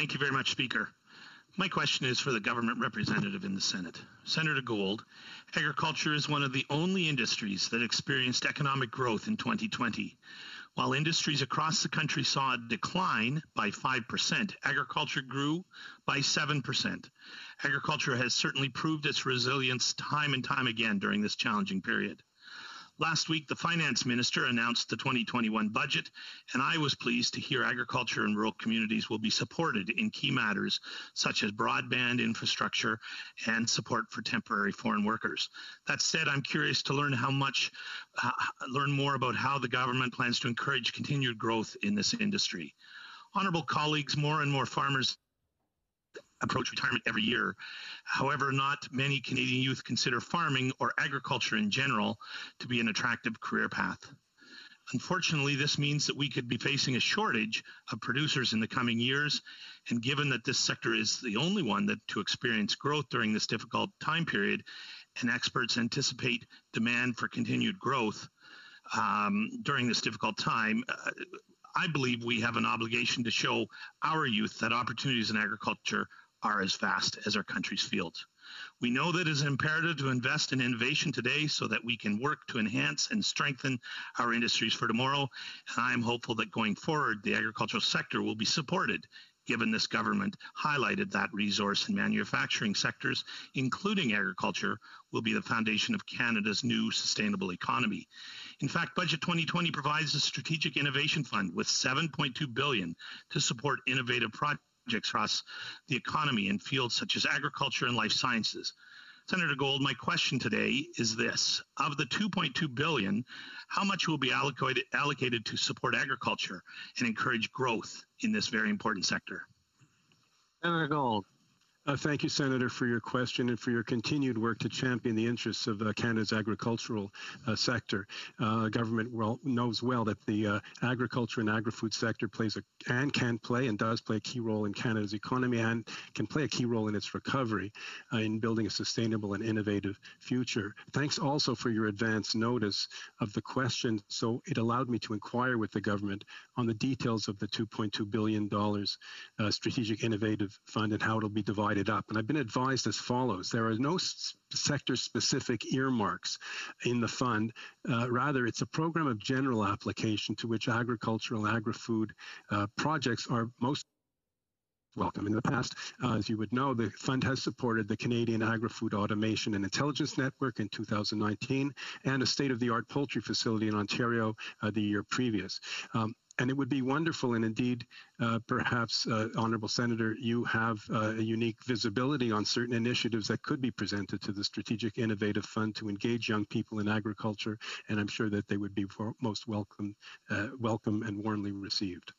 Thank you very much, Speaker. My question is for the government representative in the Senate. Senator Gold, agriculture is one of the only industries that experienced economic growth in 2020. While industries across the country saw a decline by 5%, agriculture grew by 7%. Agriculture has certainly proved its resilience time and time again during this challenging period. Last week, the finance minister announced the 2021 budget, and I was pleased to hear agriculture and rural communities will be supported in key matters such as broadband infrastructure and support for temporary foreign workers. That said, I'm curious to learn how much, uh, learn more about how the government plans to encourage continued growth in this industry. Honorable colleagues, more and more farmers approach retirement every year. However, not many Canadian youth consider farming or agriculture in general to be an attractive career path. Unfortunately, this means that we could be facing a shortage of producers in the coming years. And given that this sector is the only one that to experience growth during this difficult time period, and experts anticipate demand for continued growth um, during this difficult time, uh, I believe we have an obligation to show our youth that opportunities in agriculture are as vast as our country's fields. We know that it is imperative to invest in innovation today so that we can work to enhance and strengthen our industries for tomorrow. And I am hopeful that going forward, the agricultural sector will be supported given this government highlighted that resource and manufacturing sectors, including agriculture, will be the foundation of Canada's new sustainable economy. In fact, Budget 2020 provides a strategic innovation fund with 7.2 billion to support innovative projects across the economy in fields such as agriculture and life sciences. Senator Gold, my question today is this. Of the 2.2 billion, how much will be allocated, allocated to support agriculture and encourage growth in this very important sector? Senator Gold. Uh, thank you, Senator, for your question and for your continued work to champion the interests of uh, Canada's agricultural uh, sector. Uh, government well, knows well that the uh, agriculture and agri-food sector plays a, and can play and does play a key role in Canada's economy and can play a key role in its recovery uh, in building a sustainable and innovative future. Thanks also for your advance notice of the question. So it allowed me to inquire with the government on the details of the $2.2 billion strategic innovative fund and how it'll be divided divided up. And I've been advised as follows there are no sector specific earmarks in the fund. Uh, rather, it's a program of general application to which agricultural agri food uh, projects are most welcome. In the past, uh, as you would know, the fund has supported the Canadian Agri-Food Automation and Intelligence Network in 2019 and a state-of-the-art poultry facility in Ontario uh, the year previous. Um, and it would be wonderful, and indeed, uh, perhaps, uh, Honourable Senator, you have uh, a unique visibility on certain initiatives that could be presented to the Strategic Innovative Fund to engage young people in agriculture, and I'm sure that they would be most welcome, uh, welcome and warmly received.